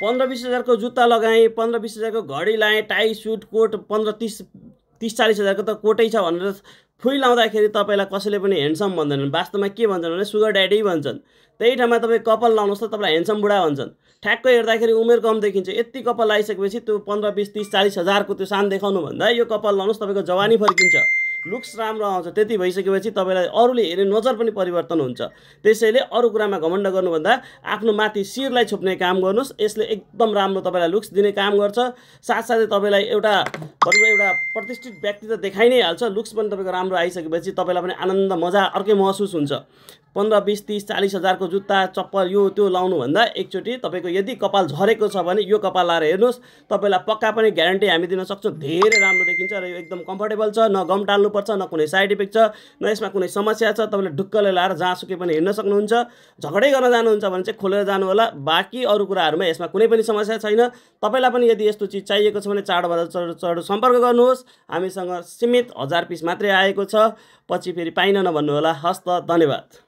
पन्ध्र बिस हजारको जुत्ता लगाएँ पन्ध्र बिस हजारको घडी लाएँ टाई सुट कोट पन्ध्र तिस तिस चालिस हजारको त कोटै छ भनेर फुइ लाउँदाखेरि तपाईँलाई कसैले पनि ह्यान्डसम भन्दैनन्। वास्तवमा के भन्छन् भने सुगर ड्याडी भन्छन्। त्यही ठाउँमा तपाईँ कपाल लाउनुहोस् त तपाईँलाई ह्यान्डसम बुढा भन्छन्। ठ्याक्कै हेर्दाखेरि उमेर कम देखिन्छ। यति कपाल लगाइसकेपछि त्यो पन्ध्र बिस तिस चालिस हजारको त्यो सान देखाउनु भन्दा यो कपाल लाउनुहोस् तपाईँको जवानी फर्किन्छ। लुक्स राम्रो आउँछ। त्यति भइसकेपछि तपाईँलाई अरूले हेर्ने नजर पनि परिवर्तन हुन्छ। त्यसैले अरू कुरामा घमण्ड गर्नुभन्दा आफ्नो माथि शिरलाई छोप्ने काम गर्नुहोस्। यसले एकदम राम्रो तपाईँलाई लुक्स दिने काम गर्छ। साथसाथै तपाईँलाई एउटा भनौँ एउटा प्रतिष्ठित व्यक्ति त देखाइ नै हाल्छ। लुक्स पनि तपाईँको राम्रो आइसकेपछि तपाईँलाई पनि आनन्द मजा अर्कै महसुस हुन्छ। पन्ध्र बिस तिस चालिस हजारको जुत्ता चप्पल यो त्यो लाउनुभन्दा एकचोटि तपाईँको यदि कपाल झरेको छ भने यो कपाल लाएर हेर्नुहोस्। तपाईँलाई पक्का पनि ग्यारेन्टी हामी दिन सक्छौँ। धेरै राम्रो देखिन्छ र यो एकदम कम्फर्टेबल छ न गम टाल्नुपर्छ न कुनै साइड इफेक्ट छ न यसमा कुनै समस्या छ तपाईँले ढुक्कले लाएर जहाँसुकै पनि हिँड्न सक्नुहुन्छ झगडै गर्न जानुहुन्छ भने चाहिँ खोलेर जानु होला बाँकी अरू कुराहरूमा यसमा कुनै पनि समस्या छैन। तपाईँलाई पनि यदि यस्तो चिज चाहिएको छ भने चाडबाड चढ चढ सम्पर्क गर्नुहोस्। हामीसँग सीमित हजार पिस मात्रै आएको छ। पछि फेरि पाइन नभन्नु होला हस्त धन्यवाद।